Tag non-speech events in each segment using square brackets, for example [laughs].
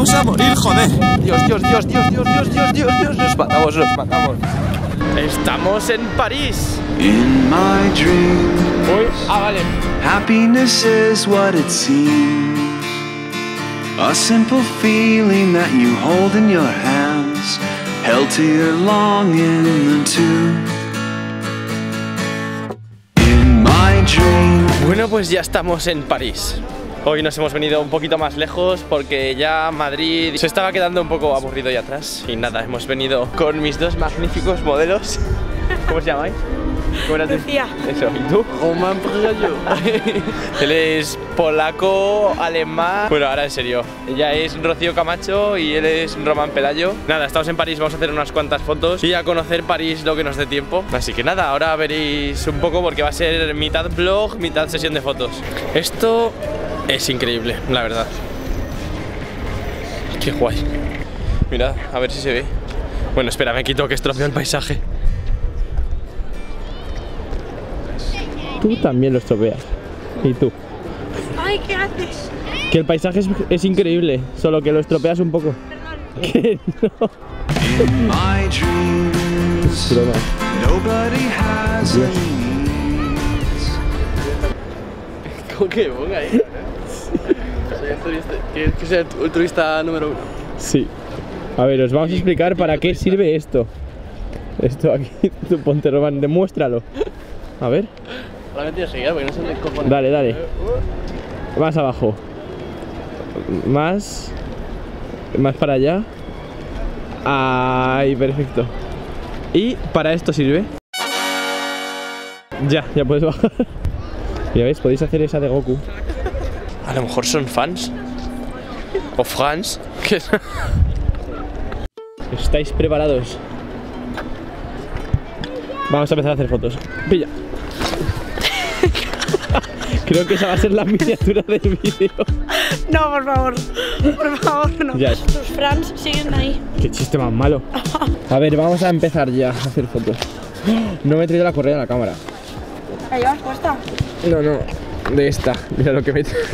vamos a morir, joder. Dios, Dios, Dios, Dios, Dios, Dios, Dios, Dios, Dios, nos matamos, nos matamos. Estamos en París. In my ah, vale. happiness is what it seems. A simple feeling that you hold in your hands, held to your longing and two. In my dream, Bueno, pues ya estamos en París. Hoy nos hemos venido un poquito más lejos porque ya Madrid se estaba quedando un poco aburrido ahí atrás. Y nada, hemos venido con mis dos magníficos modelos. [laughs] ¿Cómo os llamáis? ¿Cómo eras? Lucía. Eso, ¿y tú? Roman [laughs] Él es polaco, alemán. Bueno, ahora en serio. Ella es Rocío Camacho y él es Román Pelayo. Nada, estamos en París, vamos a hacer unas cuantas fotos y a conocer París lo que nos dé tiempo. Así que nada, ahora veréis un poco porque va a ser mitad vlog, mitad sesión de fotos. Esto es increíble, la verdad. Qué guay. Mirad, a ver si se ve. Bueno, espera, me quito que estropeo el paisaje. Tú también lo estropeas. Y tú. Ay, ¿qué haces? Que el paisaje es, es increíble, solo que lo estropeas un poco. Que no. dreams, Broma. ¿Cómo que ponga ahí? Soy el turista, ¿Quieres que sea el turista número uno? Sí. A ver, os vamos a explicar para qué sirve esto. Esto aquí, [laughs] tú ponte Román, demuéstralo. A ver, Solamente yo seguir porque no sé dónde cojones. dale, dale. Más abajo. Más. Más para allá. Ahí, perfecto. Y para esto sirve. Ya, ya puedes bajar. [laughs] Ya veis, podéis hacer esa de Goku. A lo mejor son fans. O fans. ¿Qué? ¿Estáis preparados? Vamos a empezar a hacer fotos. Pilla. [laughs] Creo que esa va a ser la miniatura del vídeo. No, por favor. Por favor, no. Ya. Tus frans siguen ahí. Qué chiste más malo. A ver, vamos a empezar ya a hacer fotos. No me he traído la correa de la cámara. ¿La llevas puesta? No, no. De esta. Mira lo que me he traído.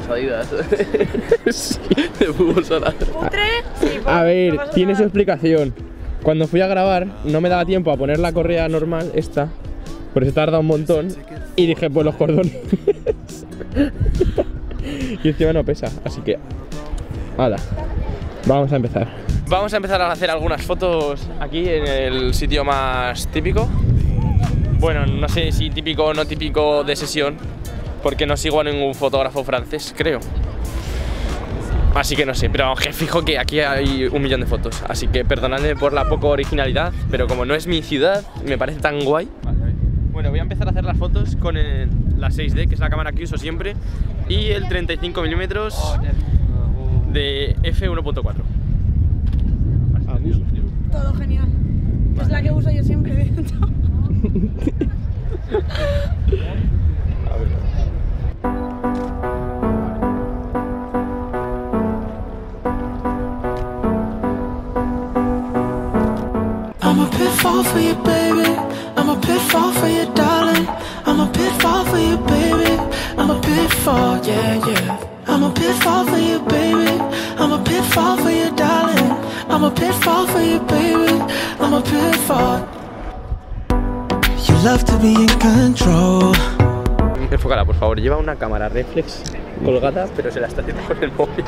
De las adidas. [laughs] De fútbol sala. ¿Putre? Sí, pues, A no ver, pasa tiene su explicación. Cuando fui a grabar, no me daba tiempo a poner la correa normal, esta. Por eso tarda un montón. Y dije, pues los cordones. [laughs] y encima no pesa, así que. Hala. Vamos a empezar. Vamos a empezar a hacer algunas fotos aquí en el sitio más típico. Bueno, no sé si típico o no típico de sesión, porque no sigo a ningún fotógrafo francés, creo. Así que no sé, pero aunque fijo que aquí hay un millón de fotos. Así que perdonadme por la poca originalidad, pero como no es mi ciudad, me parece tan guay. Bueno, voy a empezar a hacer las fotos con el- la 6D, que es la cámara que uso siempre, y el 35 milímetros de f1.4. Todo genial. Es la que uso yo siempre, de [laughs] hecho. [laughs] pitfall for you, baby. I'm a pitfall for you, darling. I'm a pitfall for you, baby. I'm a pitfall, yeah, yeah. I'm a pitfall for you, baby. I'm a pitfall for you, darling. I'm a pitfall for you, baby. I'm a pitfall. You love to be in control. Enfócala, por favor. Lleva una cámara reflex colgada, pero se la está haciendo con el móvil.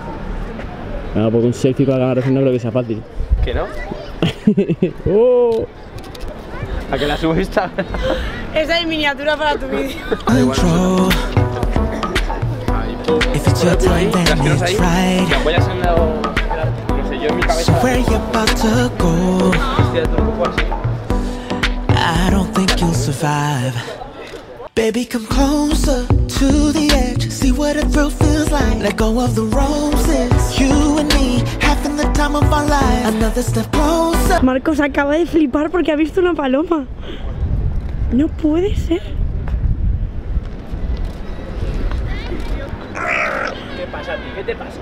Ah, porque un selfie con la cámara reflex no creo que sea fácil. ¿Que no? oh. [laughs] ¿A que la subiste? Esa es miniatura para tu vídeo. So where you about to go I don't think you'll survive. Baby come closer to the edge. See what a thrill feels like. Let go of the roses. You and me, having the time of our life. Another step closer. Marcos acaba de flipar porque ha visto una paloma. No puede ser. ¿Qué pasa a ti? ¿Qué te pasa?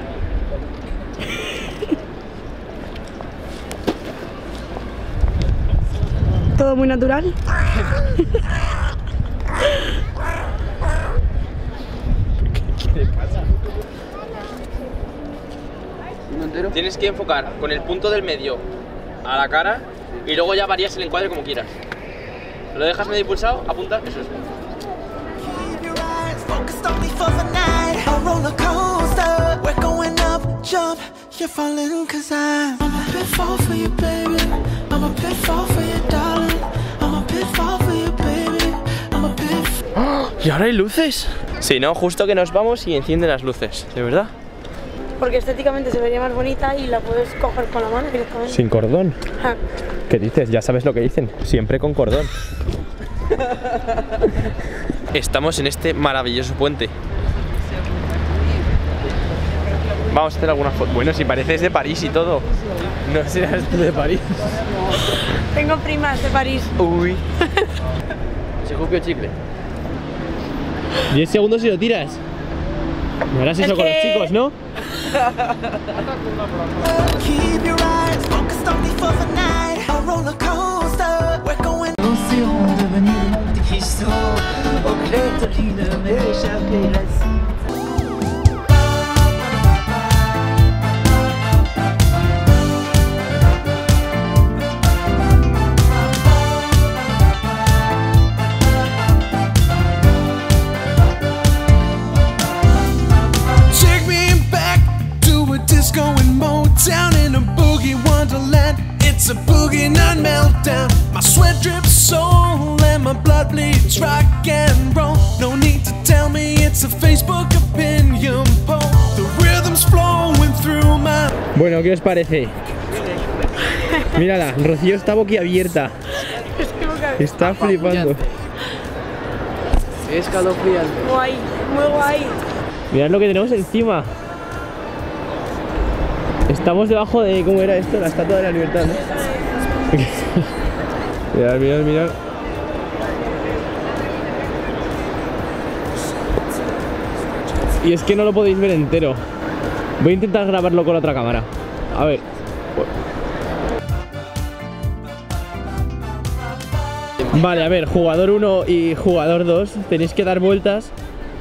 Todo muy natural. [laughs] entero. Tienes que enfocar con el punto del medio a la cara y luego ya varías el encuadre como quieras. Lo dejas medio pulsado, apunta, eso es. Keep your eyes focused on me for the night. A roller coaster. We're going up, jump. You're falling cause I'm. I'm a pitfall for you, baby. I'm a pitfall for you, darling. I'm a pitfall for you, baby. I'm a pitfall. [gasps] ¿Y ahora hay luces? Sí, no, justo que nos vamos y encienden las luces, ¿de verdad? Porque estéticamente se vería más bonita y la puedes coger con la mano directamente. Sin cordón. ¿Qué dices? Ya sabes lo que dicen. Siempre con cordón. [laughs] Estamos en este maravilloso puente. Vamos a hacer algunas fotos. Bueno, si pareces de París y todo. No serás tú de París. Tengo primas de París. Uy. [laughs] Se copió chicle. 10 segundos y lo tiras. No harás eso Es con los chicos, ¿no? Keep your eyes focused on me for the night. A roller coaster. We're going L'océan devenu de cristaux, au clair de lune m'échapper la Bueno, ¿qué os parece? Mírala, Rocío está boquiabierta. Está flipando. Es escalofriante. Guay, muy guay. Mirad lo que tenemos encima. Estamos debajo de. ¿Cómo era esto? La estatua de la libertad, ¿no? [laughs] mirad, mirad, mirad. Y es que no lo podéis ver entero. Voy a intentar grabarlo con otra cámara. A ver. Vale, a ver, jugador 1 y jugador 2 tenéis que dar vueltas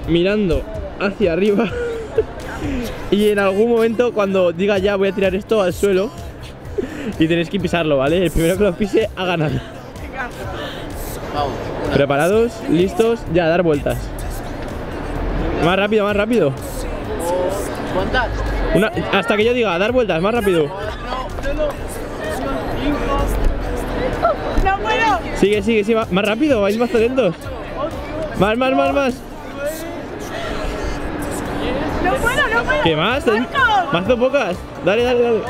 mirando hacia arriba [laughs] y en algún momento cuando diga ya voy a tirar esto al suelo y tenéis que pisarlo, ¿vale? El primero que lo pise ha ganado. ¿Preparados? ¿Listos? Ya, dar vueltas. Más rápido, más rápido. ¿Cuántas? Una- hasta que yo diga, dar vueltas, más rápido. ¡No puedo! Sigue, sigue, sigue, más, rápido, vais más lentos. Más, más, más, más. ¡No puedo, no puedo! ¿Qué más? Más o pocas. Dale, dale, dale.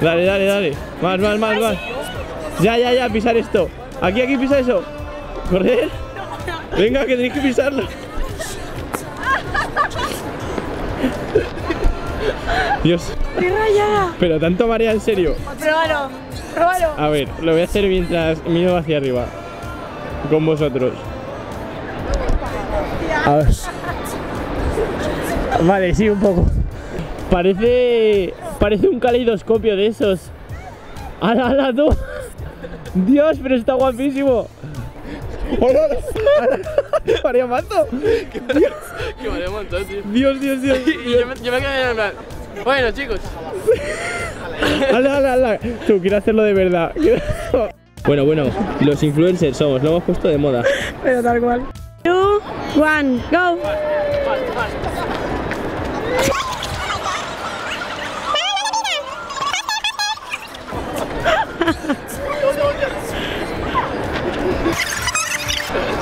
Dale, dale, dale. Más, más, más, más. Ya, ya, ya, pisar esto. Aquí, aquí, pisa eso. Correr. [laughs] Venga, que tenéis que pisarlo. Dios, ¡Estoy rayada! pero tanto marea en serio. Pruébalo, pruébalo. A ver, lo voy a hacer mientras miro hacia arriba. Con vosotros. A ver. Vale, sí, un poco. Parece. Parece un caleidoscopio de esos. ¡Hala, hala, tú! ¡Dios, pero está guapísimo! ¡Hola! ¡María! Que vale un montón, tío. ¡Dios, Dios, Dios! [laughs] Y yo me, yo me quedé en plan. Bueno, chicos. ¡Hala, hala, hala! Tú, quiero hacerlo de verdad. Bueno, bueno, los influencers somos, lo hemos puesto de moda. Pero tal cual. Two, one, go.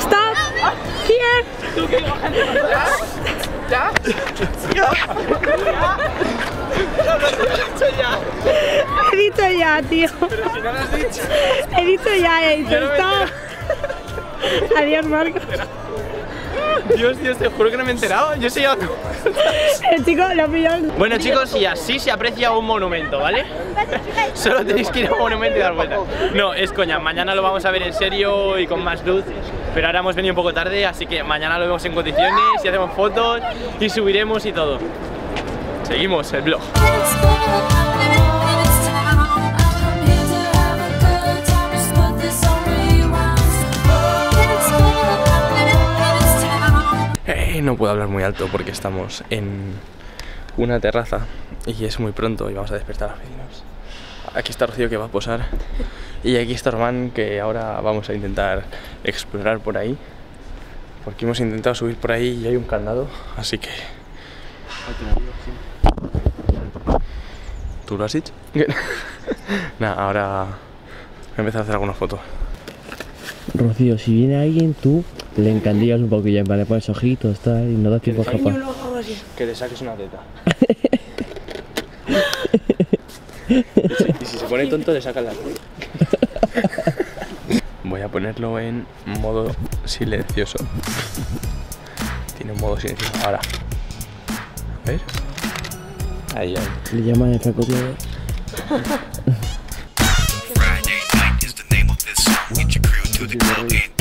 Stop here. He dicho ya, tío. He dicho ya, he dicho stop. Adiós, Marcos. Dios, Dios, te juro que no me he enterado. Yo sé ya. El chico lo pilló. Bueno chicos, y así se aprecia un monumento, ¿vale? Solo tenéis que ir a un monumento y dar vueltas. No, es coña, mañana lo vamos a ver en serio y con más luz. Pero ahora hemos venido un poco tarde, así que mañana lo vemos en condiciones y hacemos fotos y subiremos y todo. Seguimos el blog. Eh, no puedo hablar muy alto porque estamos en una terraza y es muy pronto y vamos a despertar a los vecinos. Aquí está Rocío que va a posar y aquí está Román que ahora vamos a intentar explorar por ahí porque hemos intentado subir por ahí y hay un candado, así que... ¿Tú lo has dicho? [laughs] Nada, ahora voy a empezar a hacer algunas fotos. Rocío, si viene alguien, tú le encandillas un poquillo, en plan, le pones ojitos, tal, y no da tiempo a escapar. Que le saques una teta. [laughs] y, si, se pone tonto, le sacas la. Voy a ponerlo en modo silencioso. Tiene un modo silencioso. Ahora. A ver. Ahí, ahí. Le llaman el francotirador. Friday night is the name of this song. Get your crew to the club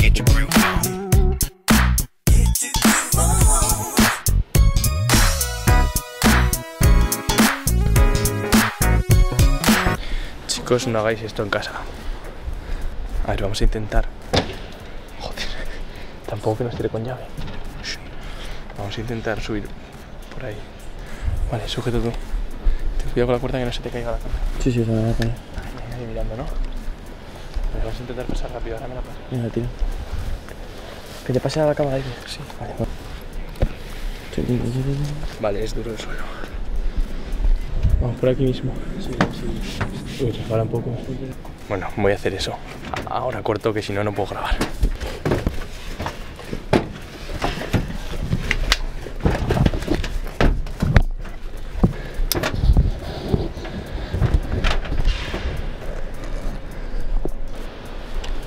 Chicos, no hagáis esto en casa. A ver, vamos a intentar. Joder. [laughs] Tampoco que nos tire con llave. Shh. Vamos a intentar subir por ahí. Vale, sujeto tú. Ten cuidado con la puerta que no se te caiga la cámara. Sí, sí, se me va a caer. Ahí, ahí mirando, ¿no? Vale, vamos a intentar pasar rápido. Ahora me la paso. Mira, tío. Que te pase a la cámara, dices. Sí, vale. Vale, es duro el suelo. Vamos por aquí mismo. Sí, sí. Uy, resbala un poco. Bueno, voy a hacer eso. Ahora corto que si no, no puedo grabar.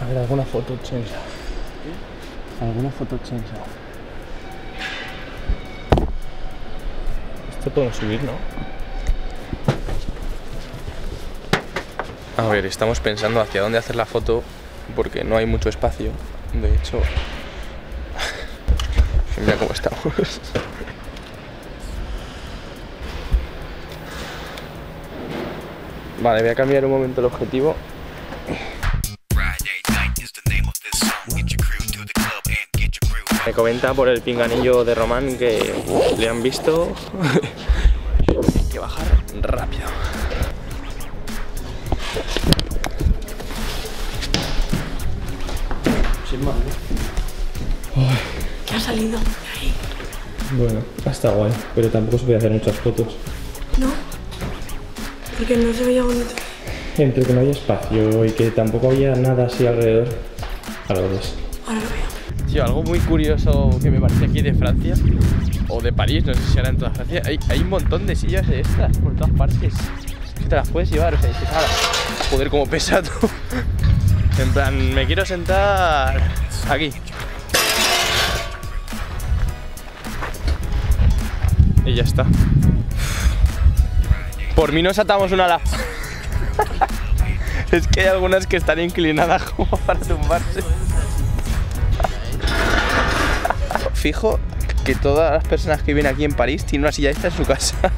A ver, alguna foto chensa. Alguna foto chensa. Esto podemos subir, ¿no? A ver, estamos pensando hacia dónde hacer la foto porque no hay mucho espacio. De hecho, [laughs] mira cómo estamos. Vale, voy a cambiar un momento el objetivo. Me comenta por el pinganillo de Román que le han visto. [laughs] ¿Qué ha salido? Bueno, está guay, pero tampoco se puede hacer muchas fotos. ¿No? Porque no se veía bonito. Entre que no había espacio y que tampoco había nada así alrededor. Ahora lo ves. Ahora lo veo. Tío, algo muy curioso que me parece aquí de Francia o de París, no sé si era en toda Francia. Hay, hay un montón de sillas de estas por todas partes. Que te las puedes llevar, o sea, dices, "Hala, joder, como pesa tú. [laughs] En plan, me quiero sentar aquí. Y ya está. Por mí nos atamos una a la... [laughs] es que hay algunas que están inclinadas [laughs] como para tumbarse. Fijo que todas las personas que viven aquí en París tienen una silla esta en su casa. [laughs]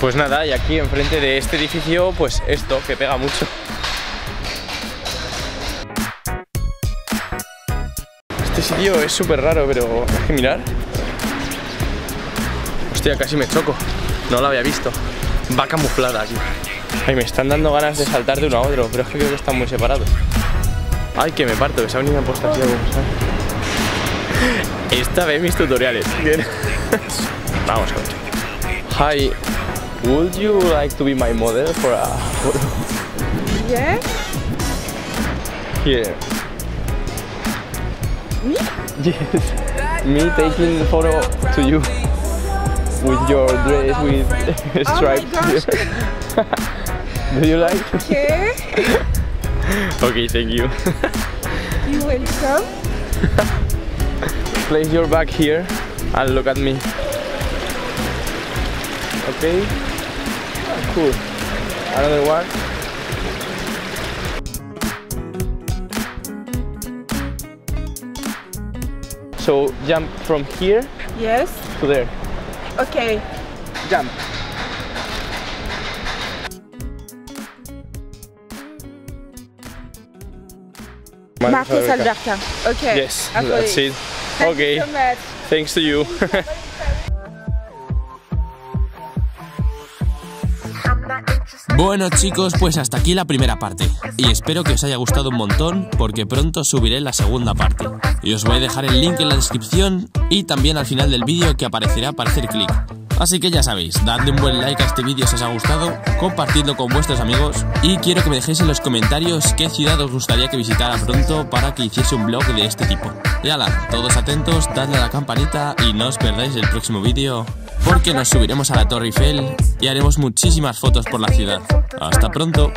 Pues nada, y aquí enfrente de este edificio, pues esto, que pega mucho. Este sitio es súper raro, pero mirar. Hostia, casi me choco. No lo había visto. Va camuflada aquí. Ay, me están dando ganas de saltar de uno a otro, pero es que creo que están muy separados. Ay, que me parto, que se ha venido a a conversar. Esta vez mis tutoriales. [laughs] Vamos a ver. Hi, would you like to be my model for a photo? Yeah? Here. Me? Yes. [laughs] Me taking photo to you. With your dress with [laughs] stripes. gosh. [laughs] Do you like? Okay. [laughs] Okay, thank you. You welcome. Place your bag here and look at me. Okay? Ah, Cool. Another one. So jump from here Yes. to there. Okay. Jump. Marcos Alberta. Okay. Yes, I that's it. Thank okay, you so much. thanks to you. [laughs] Bueno chicos, pues hasta aquí la primera parte. Y espero que os haya gustado un montón porque pronto subiré la segunda parte. Y os voy a dejar el link en la descripción y también al final del vídeo que aparecerá para hacer clic. Así que ya sabéis, dadle un buen like a este vídeo si os ha gustado, compartidlo con vuestros amigos y quiero que me dejéis en los comentarios qué ciudad os gustaría que visitara pronto para que hiciese un blog de este tipo. Y ala, todos atentos, dadle a la campanita y no os perdáis el próximo vídeo porque nos subiremos a la Torre Eiffel y haremos muchísimas fotos por la ciudad. Hasta pronto.